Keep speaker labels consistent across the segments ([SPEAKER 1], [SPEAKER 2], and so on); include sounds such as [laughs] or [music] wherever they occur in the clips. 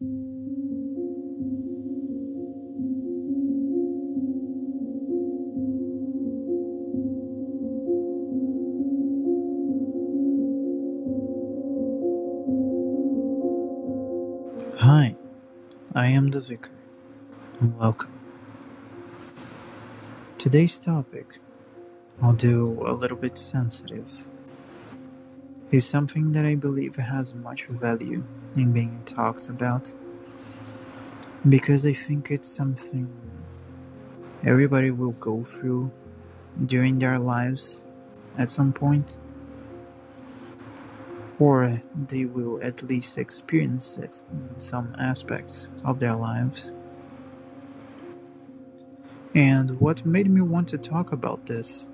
[SPEAKER 1] Hi, I am the Vicar, and welcome. Today's topic, although a little bit sensitive, is something that I believe has much value in being talked about because I think it's something everybody will go through during their lives at some point or they will at least experience it in some aspects of their lives. And what made me want to talk about this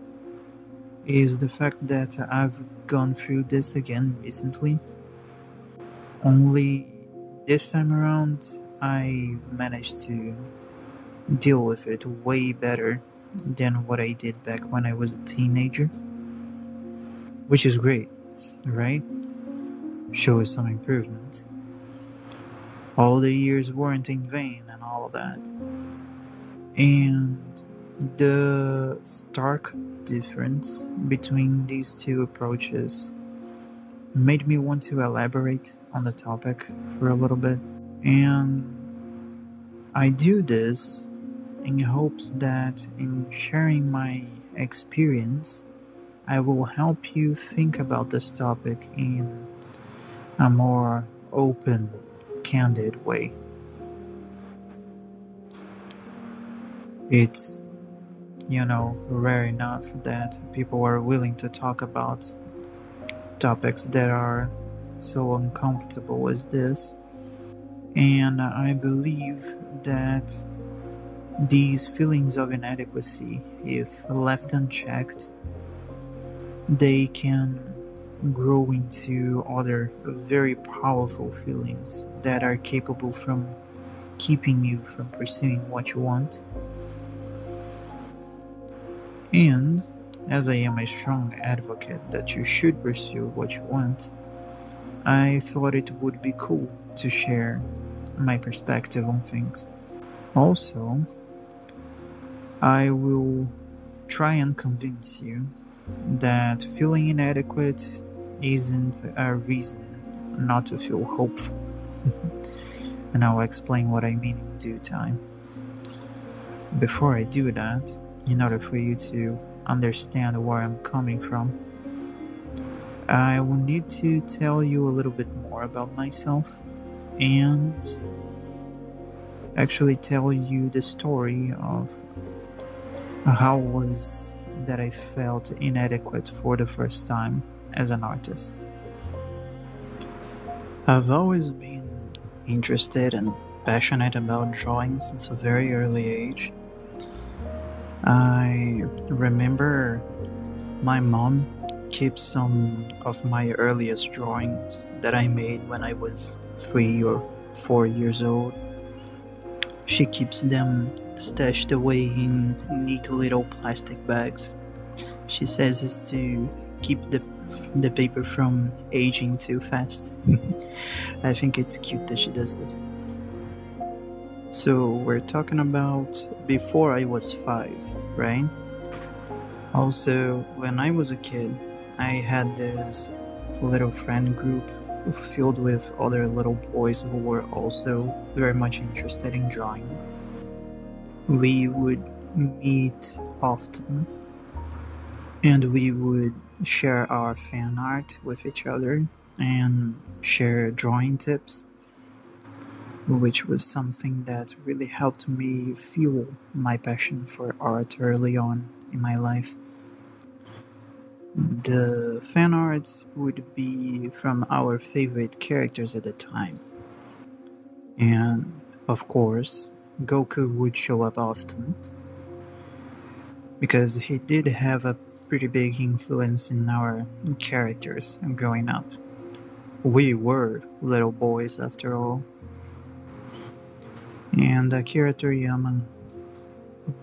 [SPEAKER 1] is the fact that I've gone through this again recently. Only this time around, I managed to deal with it way better than what I did back when I was a teenager. Which is great, right? shows some improvement. All the years weren't in vain and all that. And the stark difference between these two approaches made me want to elaborate on the topic for a little bit. And I do this in hopes that in sharing my experience, I will help you think about this topic in a more open, candid way. It's, you know, rare enough that people are willing to talk about topics that are so uncomfortable as this. And I believe that these feelings of inadequacy, if left unchecked, they can grow into other very powerful feelings that are capable from keeping you from pursuing what you want. And as I am a strong advocate that you should pursue what you want, I thought it would be cool to share my perspective on things. Also, I will try and convince you that feeling inadequate isn't a reason not to feel hopeful. [laughs] and I'll explain what I mean in due time. Before I do that, in order for you to understand where I'm coming from, I will need to tell you a little bit more about myself and actually tell you the story of how was that I felt inadequate for the first time as an artist. I've always been interested and passionate about drawing since a very early age. I remember my mom keeps some of my earliest drawings that I made when I was three or four years old. She keeps them stashed away in neat little plastic bags. She says it's to keep the the paper from aging too fast. [laughs] I think it's cute that she does this. So, we're talking about before I was five, right? Also, when I was a kid, I had this little friend group filled with other little boys who were also very much interested in drawing. We would meet often and we would share our fan art with each other and share drawing tips, which was something that really helped me fuel my passion for art early on in my life. The fan arts would be from our favorite characters at the time. And of course, Goku would show up often because he did have a pretty big influence in our characters growing up. We were little boys after all. And Akira Toriyama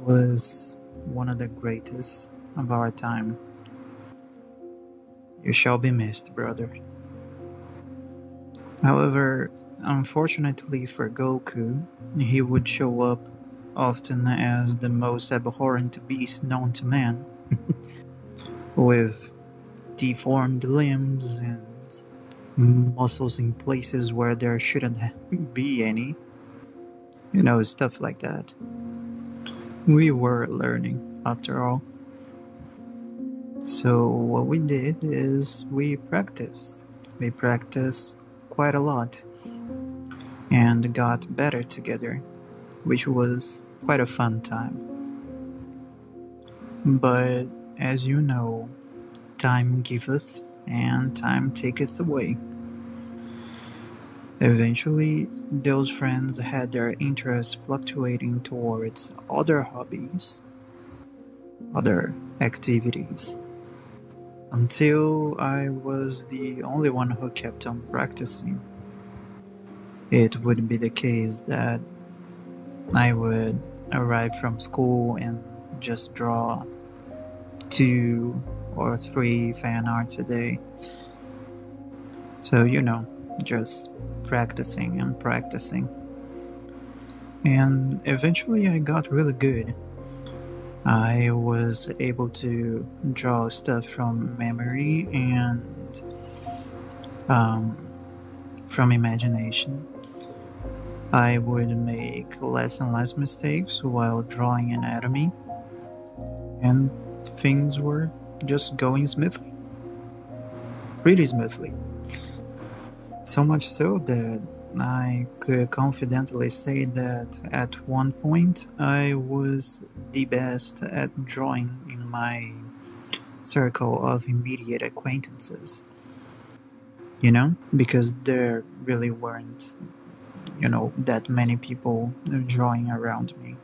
[SPEAKER 1] was one of the greatest of our time. You shall be missed, brother. However, unfortunately for Goku, he would show up often as the most abhorrent beast known to man, [laughs] with deformed limbs and muscles in places where there shouldn't [laughs] be any. You know, stuff like that. We were learning, after all. So, what we did is we practiced. We practiced quite a lot and got better together, which was quite a fun time. But as you know, time giveth and time taketh away. Eventually, those friends had their interests fluctuating towards other hobbies, other activities, until I was the only one who kept on practicing. It would be the case that I would arrive from school and just draw two or three fan arts a day. So, you know, just practicing and practicing. And eventually I got really good. I was able to draw stuff from memory and um, from imagination. I would make less and less mistakes while drawing anatomy, and things were just going smoothly. Pretty smoothly. So much so that I could confidently say that at one point I was the best at drawing in my circle of immediate acquaintances. You know, because there really weren't, you know, that many people drawing around me.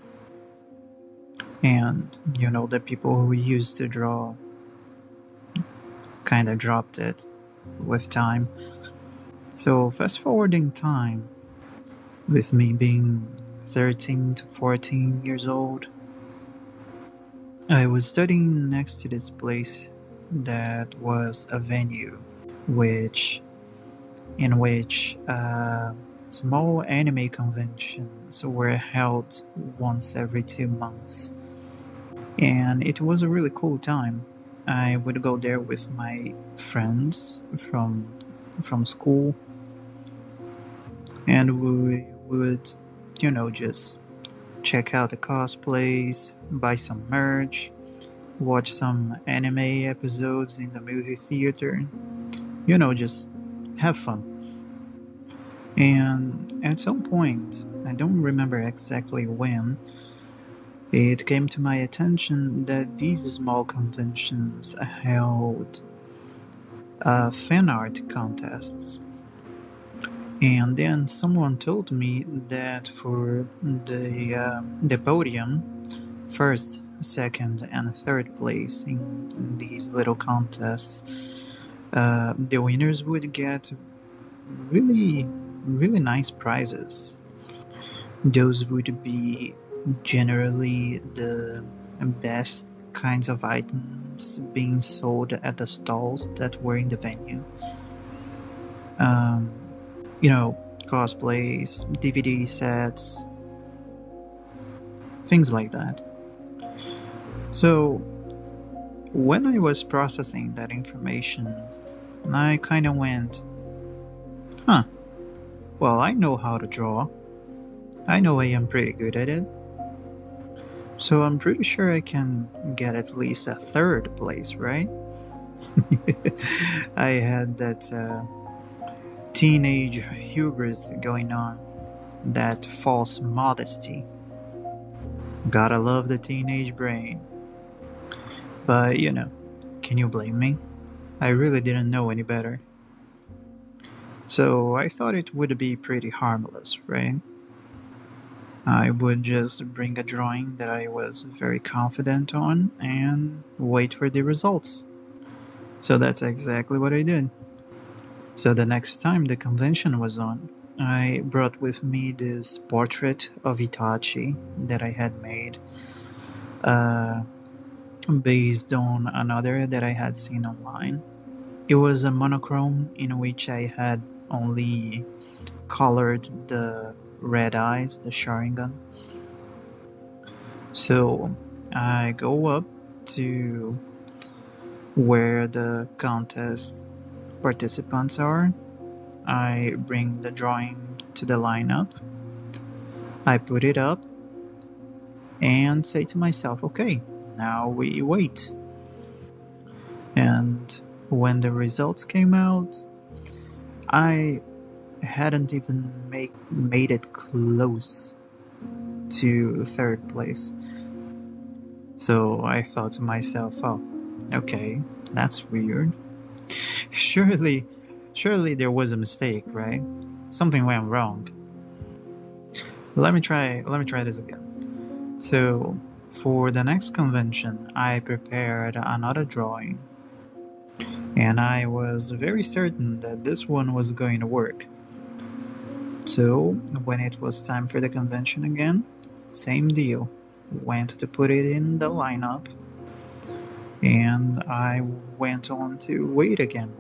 [SPEAKER 1] And, you know, the people who used to draw kind of dropped it with time so, fast forwarding time, with me being 13 to 14 years old, I was studying next to this place that was a venue which in which uh, small anime conventions were held once every two months. And it was a really cool time. I would go there with my friends from from school. And we would you know just check out the cosplays buy some merch watch some anime episodes in the movie theater. You know just have fun. And at some point i don't remember exactly when it came to my attention that these small conventions held uh, fan art contests. And then someone told me that for the uh, the podium, first, second, and third place in, in these little contests, uh, the winners would get really, really nice prizes. Those would be generally the best kinds of items being sold at the stalls that were in the venue. Um, you know, cosplays, DVD sets, things like that. So, when I was processing that information, I kind of went, huh, well, I know how to draw. I know I am pretty good at it. So I'm pretty sure I can get at least a third place, right? [laughs] I had that uh, teenage hubris going on, that false modesty. Gotta love the teenage brain. But, you know, can you blame me? I really didn't know any better. So I thought it would be pretty harmless, right? I would just bring a drawing that I was very confident on and wait for the results. So that's exactly what I did. So the next time the convention was on, I brought with me this portrait of Itachi that I had made, uh, based on another that I had seen online. It was a monochrome in which I had only colored the red eyes, the Sharingan. So I go up to where the contest participants are. I bring the drawing to the lineup. I put it up and say to myself, okay, now we wait. And when the results came out, I hadn't even make, made it close to third place. So I thought to myself, oh, okay, that's weird. [laughs] Surely, surely there was a mistake, right? Something went wrong. Let me try, let me try this again. So, for the next convention, I prepared another drawing. And I was very certain that this one was going to work. So, when it was time for the convention again, same deal. Went to put it in the lineup, and I went on to wait again.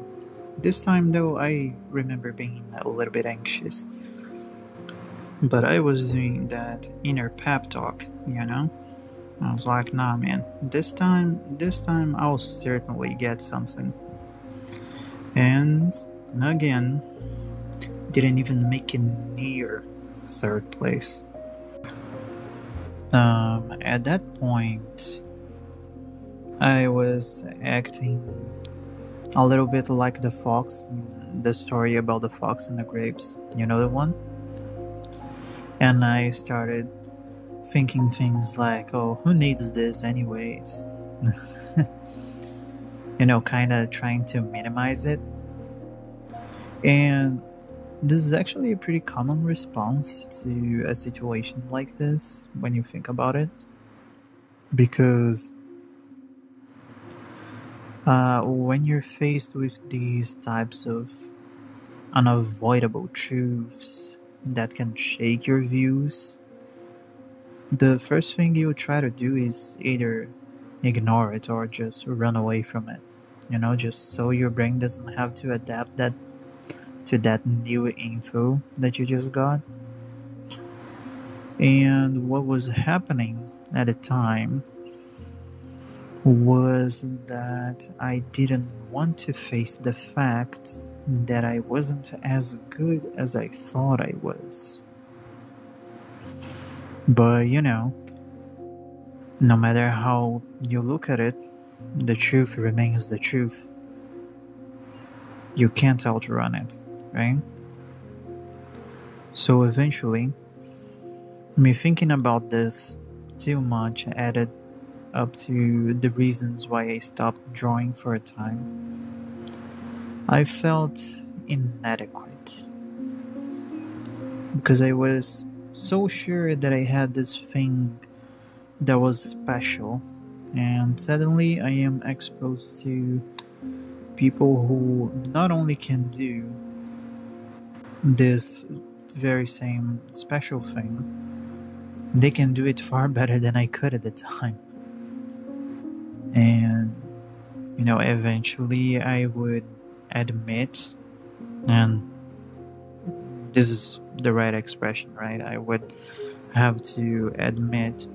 [SPEAKER 1] This time, though, I remember being a little bit anxious. But I was doing that inner pep talk, you know? I was like, nah, man, this time, this time I'll certainly get something. And again, didn't even make it near third place. Um, at that point, I was acting a little bit like the fox, the story about the fox and the grapes. You know the one? And I started thinking things like, oh, who needs this, anyways? [laughs] you know, kind of trying to minimize it. And this is actually a pretty common response to a situation like this when you think about it. Because uh, when you're faced with these types of unavoidable truths that can shake your views, the first thing you try to do is either ignore it or just run away from it. You know, just so your brain doesn't have to adapt that to that new info that you just got. And what was happening at the time was that I didn't want to face the fact that I wasn't as good as I thought I was. But you know, no matter how you look at it, the truth remains the truth. You can't outrun it right? So eventually, me thinking about this too much added up to the reasons why I stopped drawing for a time. I felt inadequate because I was so sure that I had this thing that was special, and suddenly I am exposed to people who not only can do this very same special thing, they can do it far better than I could at the time. And, you know, eventually I would admit, and this is the right expression, right? I would have to admit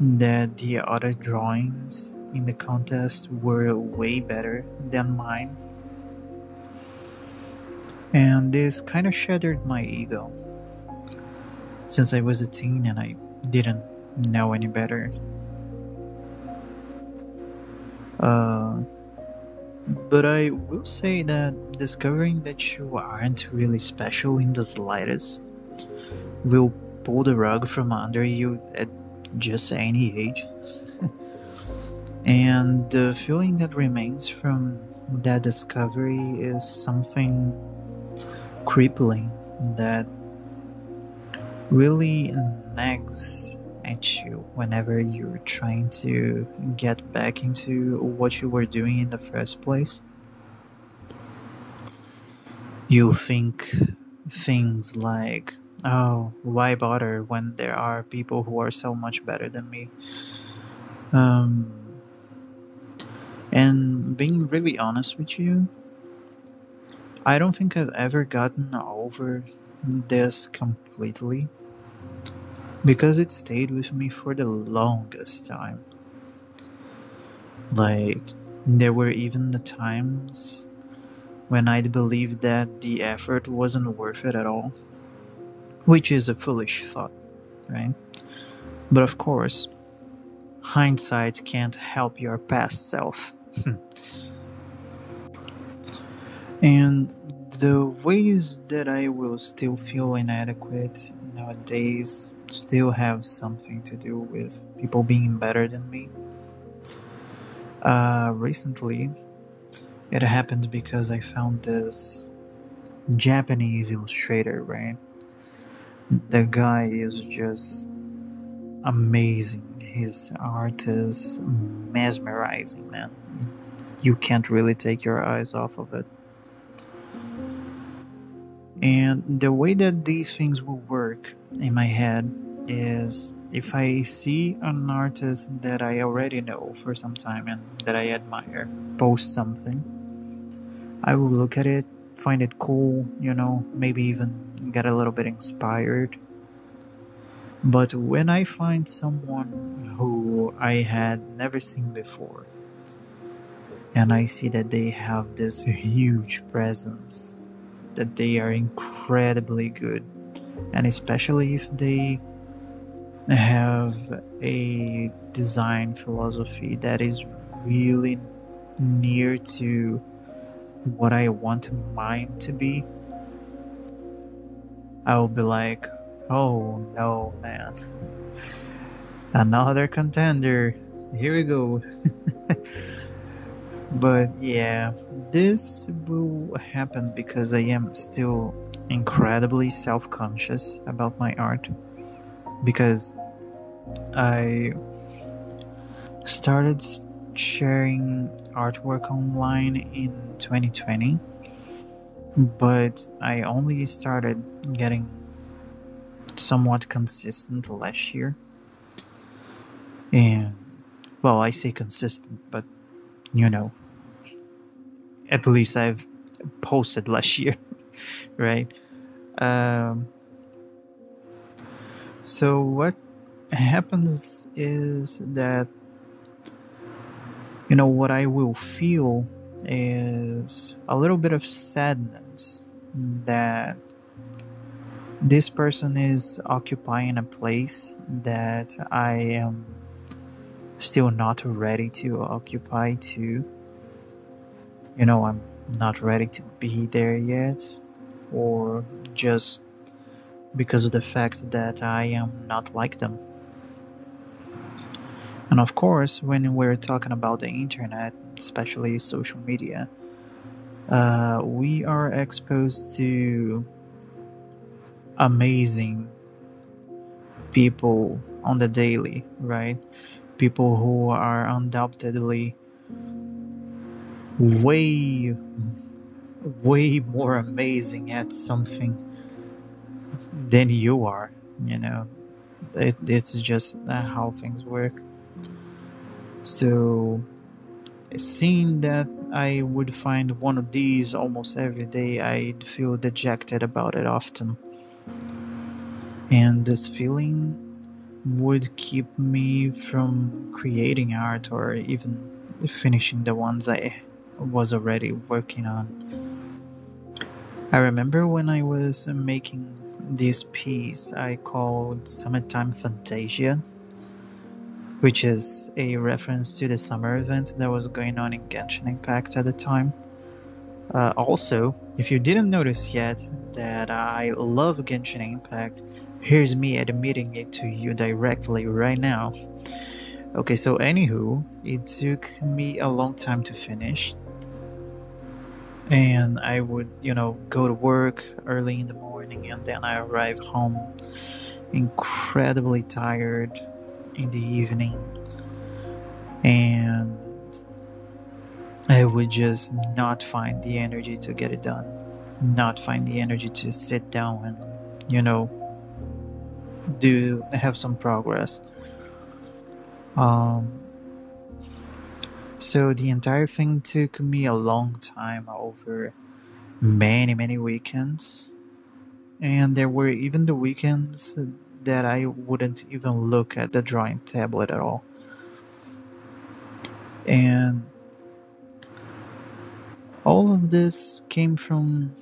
[SPEAKER 1] that the other drawings in the contest were way better than mine and this kind of shattered my ego. Since I was a teen and I didn't know any better. Uh, but I will say that discovering that you aren't really special in the slightest will pull the rug from under you at just any age. [laughs] and the feeling that remains from that discovery is something crippling that really nags at you whenever you're trying to get back into what you were doing in the first place. You think things like, oh, why bother when there are people who are so much better than me? Um, and being really honest with you, I don't think I've ever gotten over this completely because it stayed with me for the longest time. Like, there were even the times when I'd believe that the effort wasn't worth it at all, which is a foolish thought, right? But of course, hindsight can't help your past self. [laughs] Hmm. And the ways that I will still feel inadequate nowadays still have something to do with people being better than me. Uh, recently, it happened because I found this Japanese illustrator, right? The guy is just amazing. His art is mesmerizing, man. You can't really take your eyes off of it. And the way that these things will work in my head is if I see an artist that I already know for some time and that I admire post something, I will look at it, find it cool, you know, maybe even get a little bit inspired. But when I find someone who I had never seen before, and I see that they have this huge presence that they are incredibly good, and especially if they have a design philosophy that is really near to what I want mine to be, I will be like, oh no, man. Another contender. Here we go. [laughs] But yeah, this will happen because I am still incredibly self conscious about my art. Because I started sharing artwork online in 2020, but I only started getting somewhat consistent last year. And well, I say consistent, but you know, at least I've posted last year, [laughs] right? Um, so what happens is that you know what I will feel is a little bit of sadness that this person is occupying a place that I am still not ready to occupy too. You know, I'm not ready to be there yet, or just because of the fact that I am not like them. And of course, when we're talking about the internet, especially social media, uh, we are exposed to amazing people on the daily, right? people who are undoubtedly way way more amazing at something than you are you know? It, it's just how things work. So seeing that i would find one of these almost every day i'd feel dejected about it often. And this feeling would keep me from creating art or even finishing the ones I was already working on. I remember when I was making this piece I called Summertime Fantasia, which is a reference to the summer event that was going on in Genshin Impact at the time. Uh, also, if you didn't notice yet that I love Genshin Impact, Here's me admitting it to you directly right now. Okay, so anywho, it took me a long time to finish. And I would, you know, go to work early in the morning and then I arrive home incredibly tired in the evening. And I would just not find the energy to get it done. Not find the energy to sit down and, you know, do have some progress. Um, so the entire thing took me a long time over many, many weekends. And there were even the weekends that I wouldn't even look at the drawing tablet at all. And all of this came from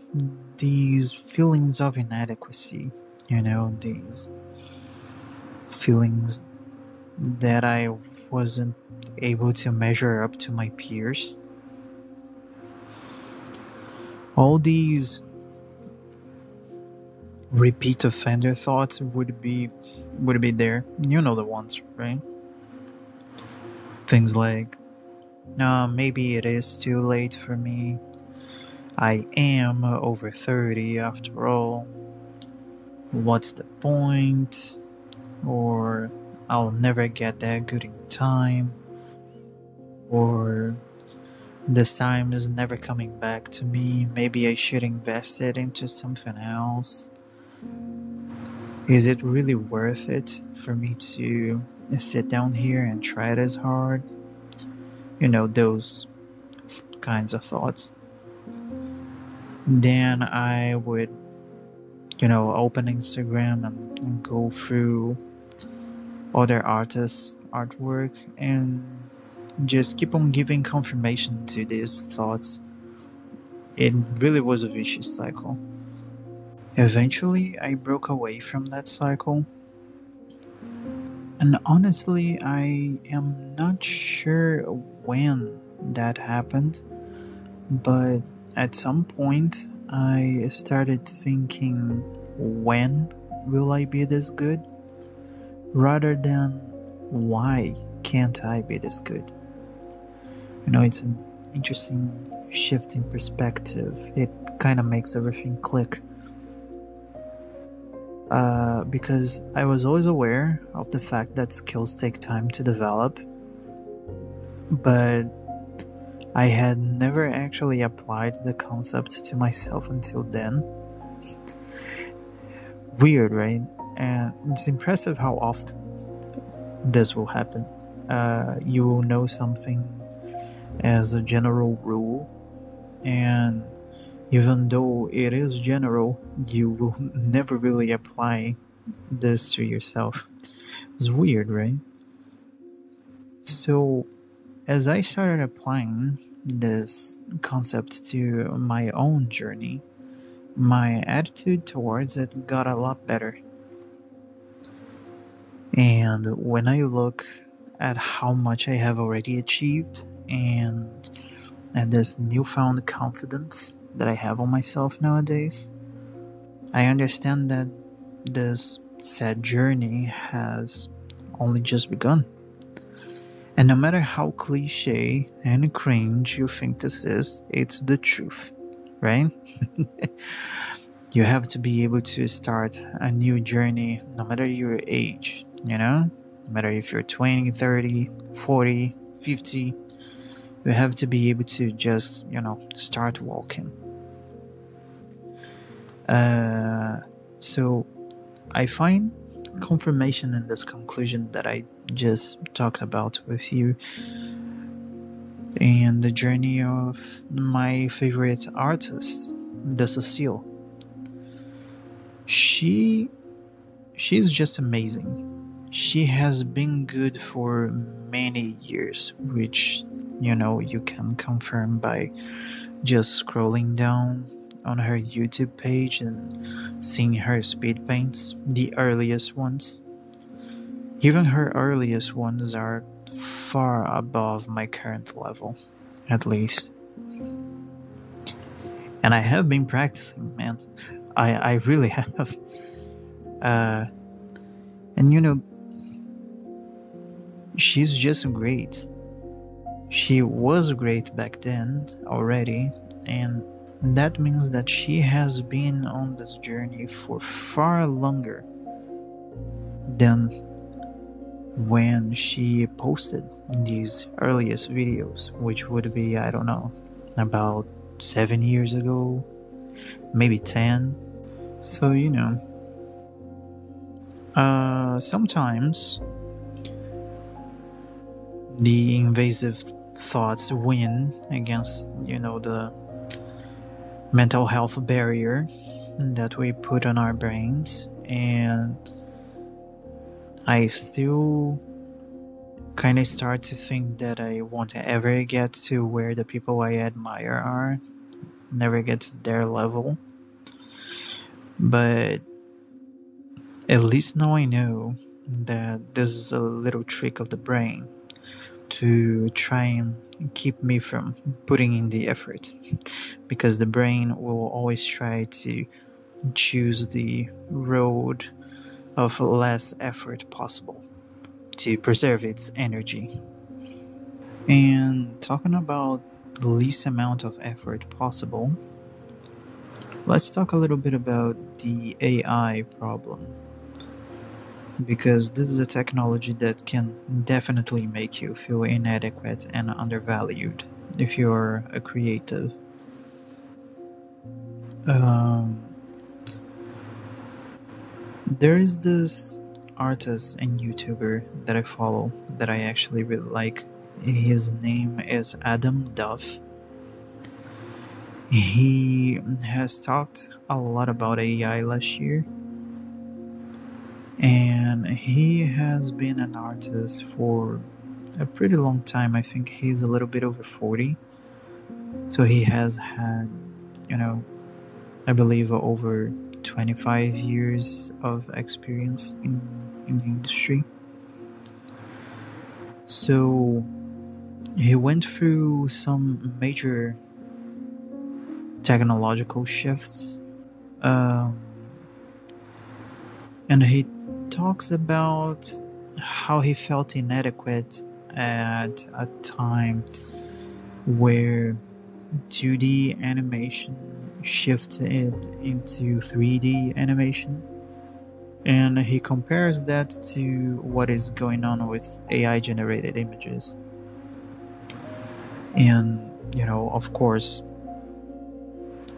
[SPEAKER 1] these feelings of inadequacy, you know, these feelings that I wasn't able to measure up to my peers. All these repeat offender thoughts would be would be there. You know the ones, right? Things like uh, maybe it is too late for me. I am over 30 after all. What's the point? Or I'll never get that good in time. Or this time is never coming back to me. Maybe I should invest it into something else. Is it really worth it for me to sit down here and try it as hard? You know, those kinds of thoughts. Then I would, you know, open Instagram and, and go through other artists' artwork and just keep on giving confirmation to these thoughts. It really was a vicious cycle. Eventually, I broke away from that cycle. And honestly, I am not sure when that happened, but at some point, I started thinking, when will I be this good? Rather than, why can't I be this good? You know, it's an interesting shift in perspective. It kind of makes everything click. Uh, because I was always aware of the fact that skills take time to develop, but I had never actually applied the concept to myself until then. Weird, right? And it's impressive how often this will happen. Uh, you will know something as a general rule, and even though it is general, you will [laughs] never really apply this to yourself. It's weird, right? So, as I started applying this concept to my own journey, my attitude towards it got a lot better. And when I look at how much I have already achieved and at this newfound confidence that I have on myself nowadays, I understand that this sad journey has only just begun. And no matter how cliche and cringe you think this is, it's the truth, right? [laughs] you have to be able to start a new journey no matter your age, you know? No matter if you're 20, 30, 40, 50, you have to be able to just, you know, start walking. Uh, so I find confirmation in this conclusion that I just talked about with you and the journey of my favorite artist, the Cecile. She she's just amazing. She has been good for many years, which you know you can confirm by just scrolling down on her YouTube page and seeing her speed paints, the earliest ones. Even her earliest ones are far above my current level, at least. And I have been practicing, man. I, I really [laughs] have. Uh, and you know, she's just great. She was great back then already, and that means that she has been on this journey for far longer than when she posted these earliest videos, which would be, I don't know, about seven years ago, maybe 10. So, you know, uh, sometimes the invasive thoughts win against, you know, the mental health barrier that we put on our brains, and I still kind of start to think that I won't ever get to where the people I admire are, never get to their level. But at least now I know that this is a little trick of the brain to try and keep me from putting in the effort because the brain will always try to choose the road of less effort possible to preserve its energy. And talking about the least amount of effort possible, let's talk a little bit about the AI problem because this is a technology that can definitely make you feel inadequate and undervalued if you're a creative. Um, there is this artist and YouTuber that I follow that I actually really like. His name is Adam Duff. He has talked a lot about AI last year and he has been an artist for a pretty long time. I think he's a little bit over 40. So he has had, you know, I believe over 25 years of experience in, in the industry. So he went through some major technological shifts. Um, and he talks about how he felt inadequate at a time where 2D animation shifted into 3D animation. And he compares that to what is going on with AI generated images. And, you know, of course,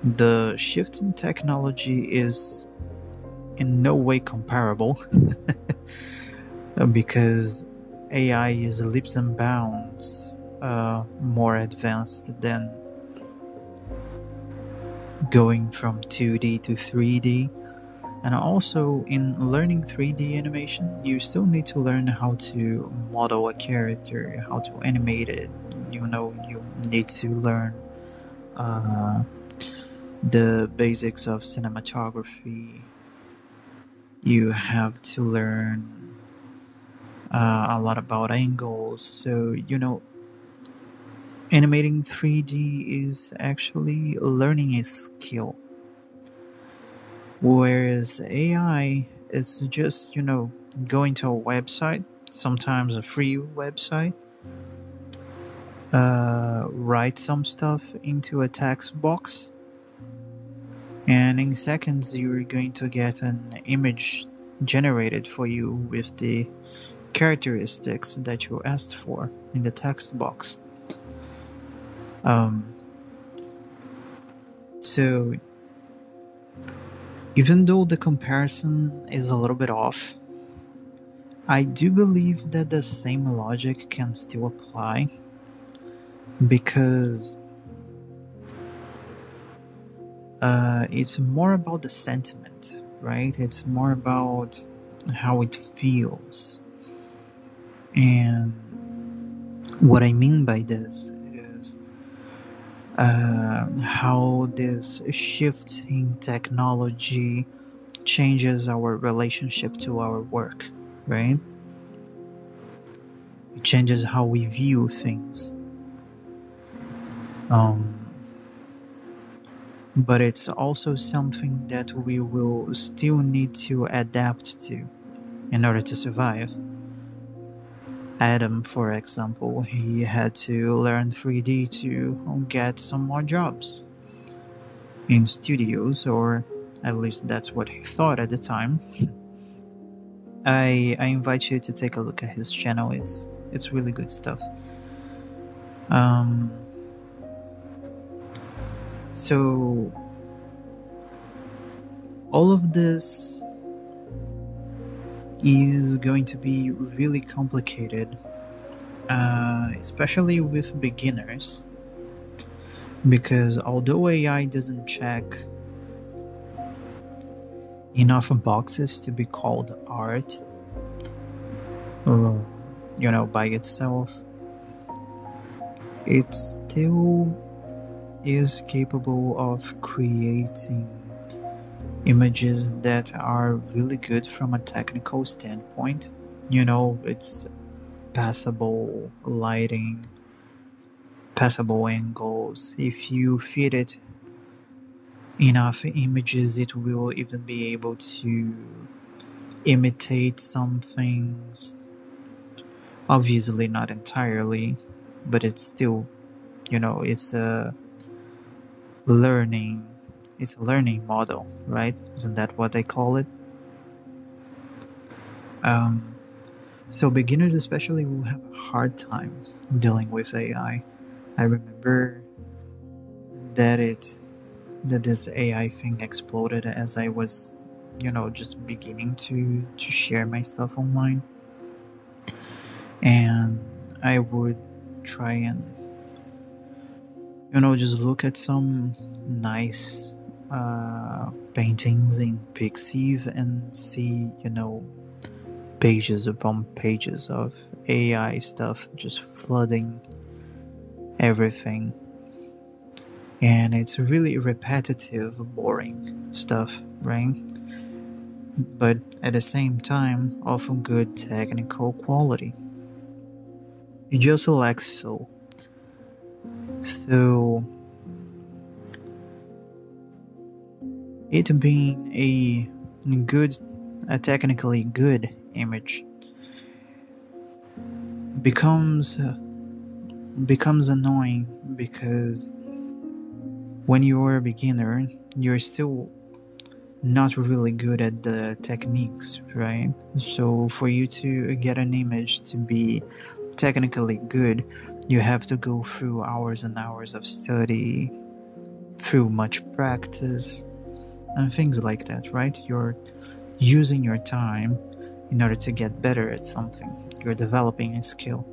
[SPEAKER 1] the shift in technology is in no way comparable [laughs] because AI is leaps and bounds uh, more advanced than going from 2D to 3D. And also, in learning 3D animation, you still need to learn how to model a character, how to animate it. You know, you need to learn uh, the basics of cinematography, you have to learn uh, a lot about angles. So, you know, animating 3D is actually learning a skill. Whereas AI is just, you know, going to a website, sometimes a free website, uh, write some stuff into a text box and in seconds you're going to get an image generated for you with the characteristics that you asked for in the text box. Um, so, even though the comparison is a little bit off, I do believe that the same logic can still apply because uh, it's more about the sentiment, right? It's more about how it feels. And what I mean by this is uh, how this shift in technology changes our relationship to our work, right? It changes how we view things. Um, but it's also something that we will still need to adapt to in order to survive. Adam, for example, he had to learn 3D to get some more jobs in studios, or at least that's what he thought at the time. [laughs] I I invite you to take a look at his channel. It's it's really good stuff. Um, so, all of this is going to be really complicated, uh, especially with beginners, because although AI doesn't check enough boxes to be called art, you know, by itself, it's still is capable of creating images that are really good from a technical standpoint. You know, it's passable lighting, passable angles. If you feed it enough images, it will even be able to imitate some things. Obviously, not entirely, but it's still, you know, it's a learning. It's a learning model right? Isn't that what they call it? Um, so beginners especially will have a hard time dealing with ai i. Remember that it that this ai thing exploded as i was you know just beginning to to share my stuff online. And i would try and you know just look at some nice uh, paintings in pixiv and see you know pages upon pages of ai stuff just flooding everything. And it's really repetitive boring stuff right? But at the same time often good technical quality. It just lacks soul so, it being a good, a technically good image becomes becomes annoying because when you are a beginner, you're still not really good at the techniques, right? So for you to get an image to be technically good, you have to go through hours and hours of study, through much practice, and things like that, right? You're using your time in order to get better at something, you're developing a skill.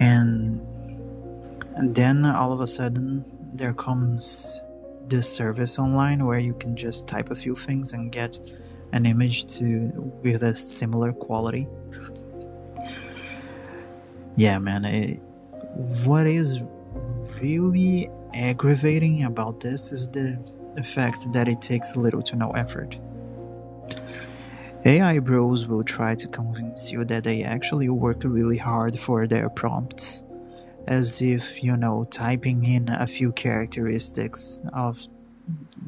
[SPEAKER 1] And, and then all of a sudden, there comes this service online where you can just type a few things and get an image to with a similar quality yeah, man, it, what is really aggravating about this is the, the fact that it takes little to no effort. AI bros will try to convince you that they actually work really hard for their prompts, as if, you know, typing in a few characteristics of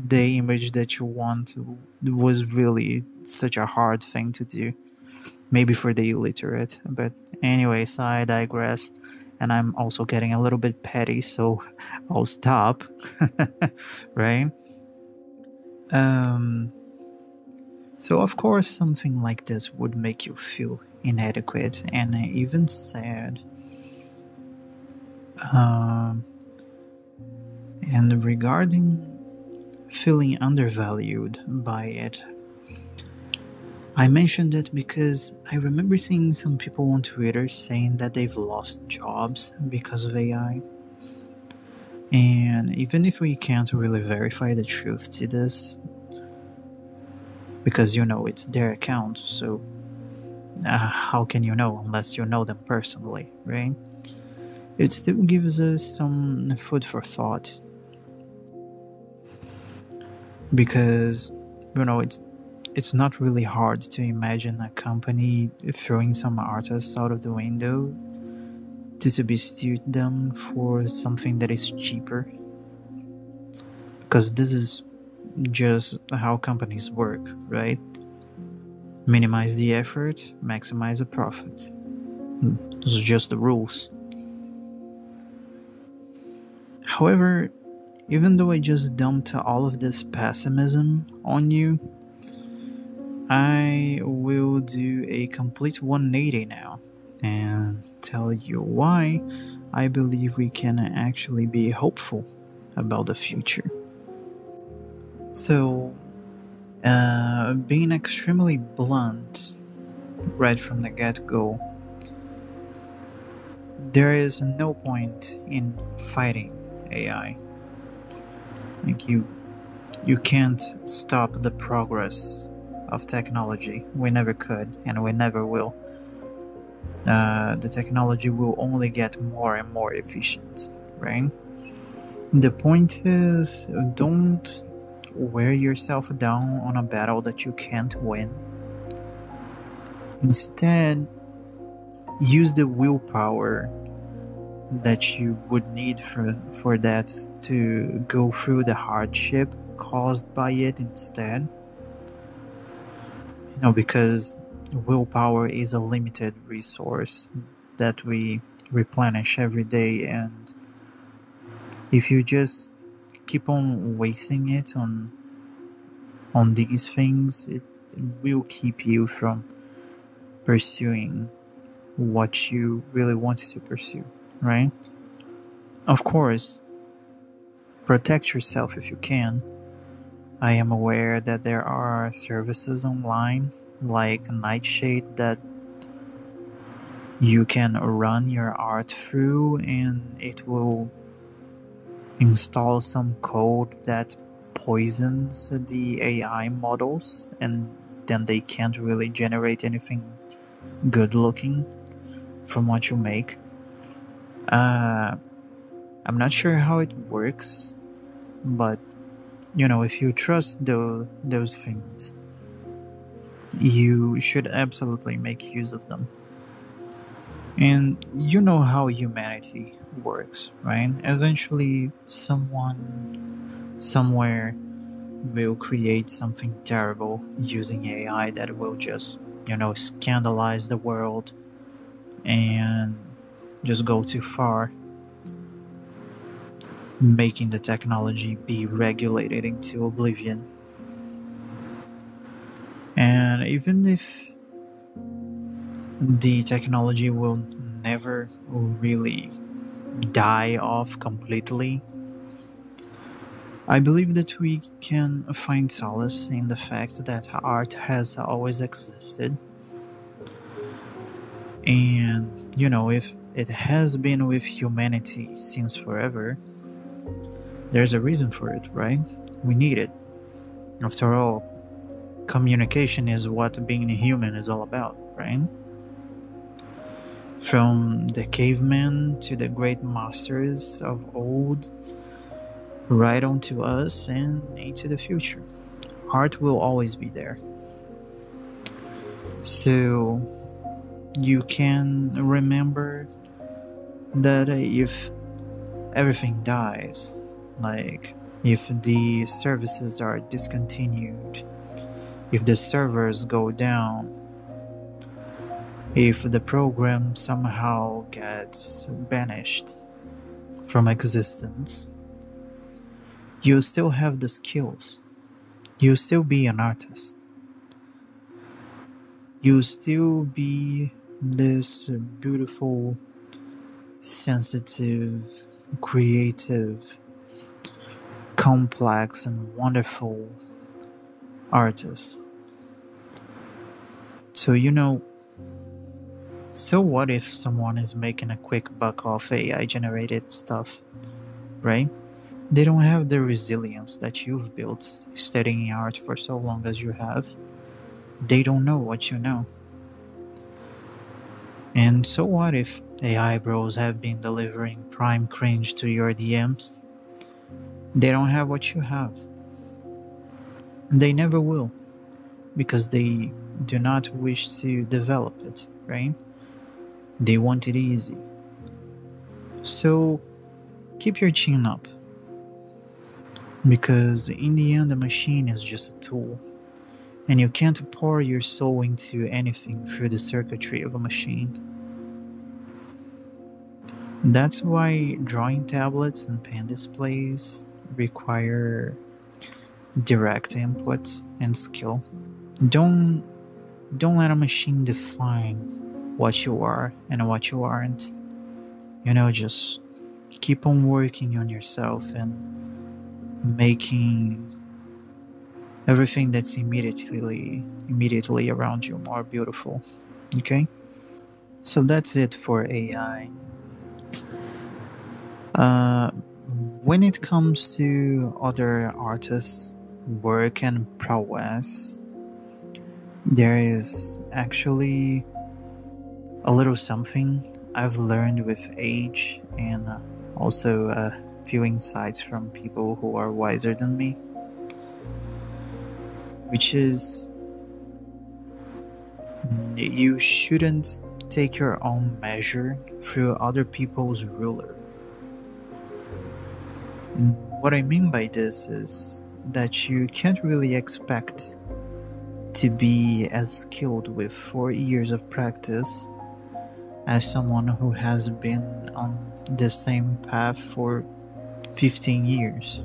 [SPEAKER 1] the image that you want was really such a hard thing to do maybe for the illiterate. But anyways, I digress. And I'm also getting a little bit petty, so [laughs] I'll stop. [laughs] right? Um, so, of course, something like this would make you feel inadequate and even sad. Um, and regarding feeling undervalued by it, I mentioned it because I remember seeing some people on Twitter saying that they've lost jobs because of AI. And even if we can't really verify the truth to this, because you know it's their account, so uh, how can you know unless you know them personally, right? It still gives us some food for thought. Because, you know, it's it's not really hard to imagine a company throwing some artists out of the window to substitute them for something that is cheaper. Because this is just how companies work, right? Minimize the effort, maximize the profit. Hmm, those are just the rules. However, even though I just dumped all of this pessimism on you, I will do a complete 180 now and tell you why I believe we can actually be hopeful about the future. So, uh, being extremely blunt right from the get go, there is no point in fighting AI. Like, you you can't stop the progress of technology. We never could, and we never will. Uh, the technology will only get more and more efficient, right? The point is, don't wear yourself down on a battle that you can't win. Instead, use the willpower that you would need for, for that to go through the hardship caused by it instead. Know, because willpower is a limited resource that we replenish every day, and if you just keep on wasting it on on these things, it will keep you from pursuing what you really wanted to pursue, right? Of course, protect yourself if you can. I am aware that there are services online like Nightshade that you can run your art through and it will install some code that poisons the AI models and then they can't really generate anything good looking from what you make. Uh, I'm not sure how it works, but you know, if you trust the, those things, you should absolutely make use of them. And you know how humanity works, right? Eventually, someone somewhere will create something terrible using AI that will just, you know, scandalize the world and just go too far, making the technology be regulated into oblivion. And even if the technology will never really die off completely, I believe that we can find solace in the fact that art has always existed and, you know, if it has been with humanity since forever, there's a reason for it, right? We need it. After all, communication is what being a human is all about, right? From the cavemen to the great masters of old, right on to us and into the future. Art will always be there. So, you can remember that if everything dies, like if the services are discontinued, if the servers go down, if the program somehow gets banished from existence, you still have the skills. You'll still be an artist. You'll still be this beautiful, sensitive, creative, complex, and wonderful artist. So, you know, so what if someone is making a quick buck off AI generated stuff, right? They don't have the resilience that you've built studying art for so long as you have. They don't know what you know. And so what if AI bros have been delivering prime cringe to your DMs? They don't have what you have. And they never will. Because they do not wish to develop it, right? They want it easy. So keep your chin up. Because in the end, the machine is just a tool and you can't pour your soul into anything through the circuitry of a machine. That's why drawing tablets and pen displays require direct input and skill. Don't don't let a machine define what you are and what you aren't. You know, just keep on working on yourself and making everything that's immediately immediately around you more beautiful okay so that's it for ai uh, when it comes to other artists work and prowess, there is actually a little something I've learned with age and also a few insights from people who are wiser than me, which is you shouldn't take your own measure through other people's ruler. What I mean by this is that you can't really expect to be as skilled with four years of practice as someone who has been on the same path for 15 years.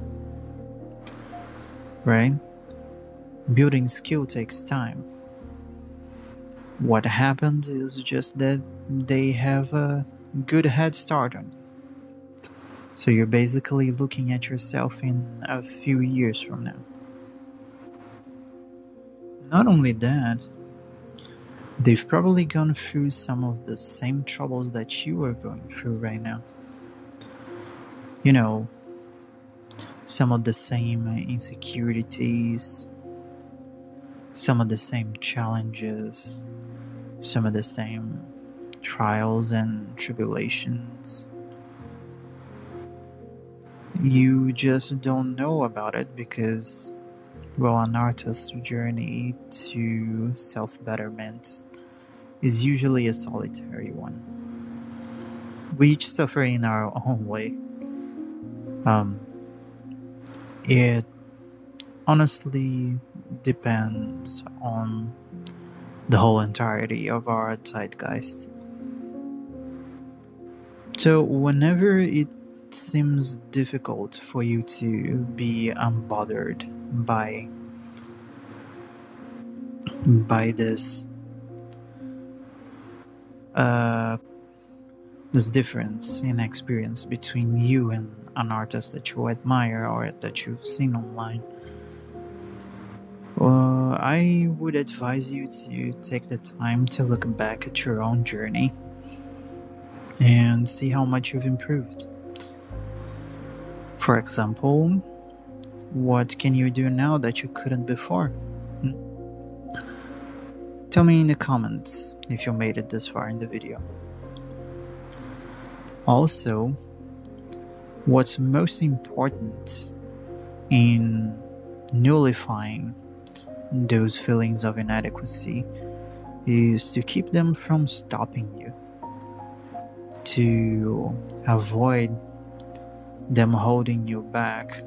[SPEAKER 1] Right? Building skill takes time. What happened is just that they have a good head start on you. So you're basically looking at yourself in a few years from now. Not only that, they've probably gone through some of the same troubles that you are going through right now. You know, some of the same insecurities, some of the same challenges, some of the same trials and tribulations. You just don't know about it because well, an artist's journey to self betterment is usually a solitary one. We each suffer in our own way. Um, it honestly depends on the whole entirety of our zeitgeist. So, whenever it seems difficult for you to be unbothered by by this uh, this difference in experience between you and an artist that you admire or that you've seen online. Well, I would advise you to take the time to look back at your own journey and see how much you've improved. For example, what can you do now that you couldn't before? Hmm? Tell me in the comments if you made it this far in the video. Also, what's most important in nullifying those feelings of inadequacy is to keep them from stopping you, to avoid them holding you back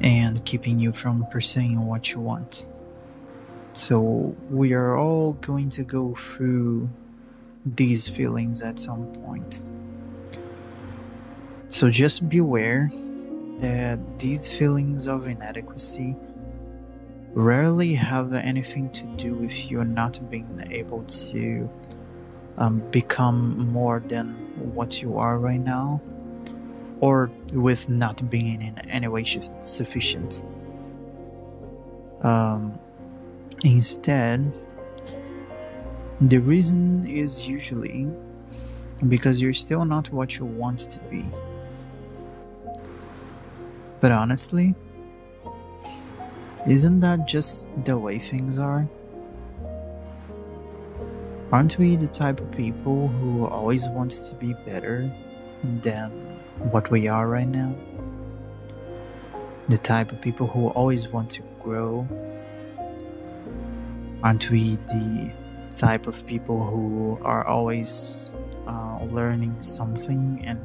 [SPEAKER 1] and keeping you from pursuing what you want. So, we are all going to go through these feelings at some point. So, just beware that these feelings of inadequacy rarely have anything to do with you not being able to um, become more than what you are right now or with not being in any way sufficient. Um, instead, the reason is usually because you're still not what you want to be. But honestly, isn't that just the way things are? Aren't we the type of people who always wants to be better than what we are right now. The type of people who always want to grow. Aren't we the type of people who are always uh, learning something and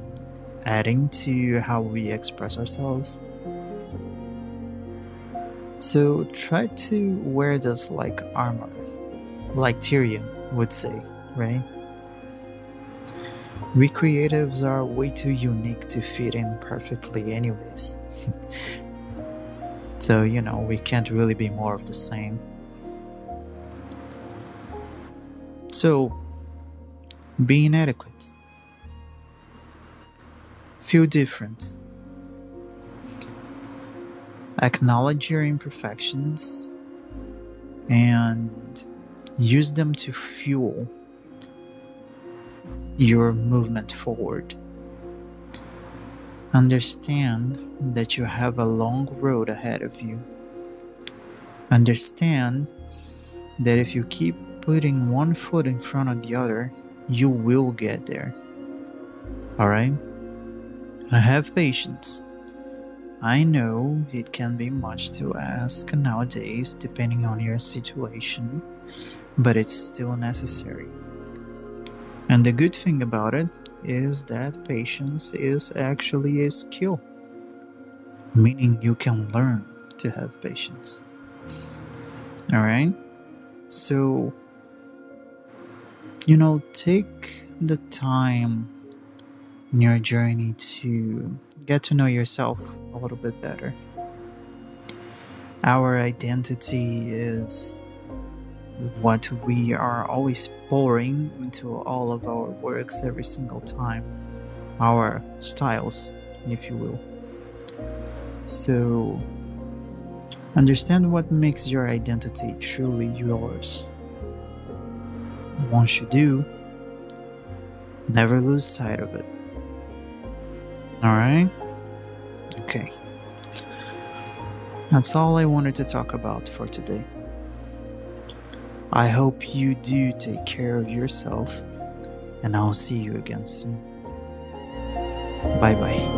[SPEAKER 1] adding to how we express ourselves? So try to wear this like armor, like Tyrion would say, right? We creatives are way too unique to fit in perfectly, anyways. [laughs] so, you know, we can't really be more of the same. So, be inadequate. Feel different. Acknowledge your imperfections and use them to fuel your movement forward. Understand that you have a long road ahead of you. Understand that if you keep putting one foot in front of the other, you will get there. Alright? Have patience. I know it can be much to ask nowadays, depending on your situation, but it's still necessary. And the good thing about it is that patience is actually a skill, meaning you can learn to have patience. Alright? So, you know, take the time in your journey to get to know yourself a little bit better. Our identity is what we are always pouring into all of our works every single time, our styles, if you will. So, understand what makes your identity truly yours. Once you do, never lose sight of it. Alright? Okay. That's all I wanted to talk about for today. I hope you do take care of yourself, and I'll see you again soon. Bye bye.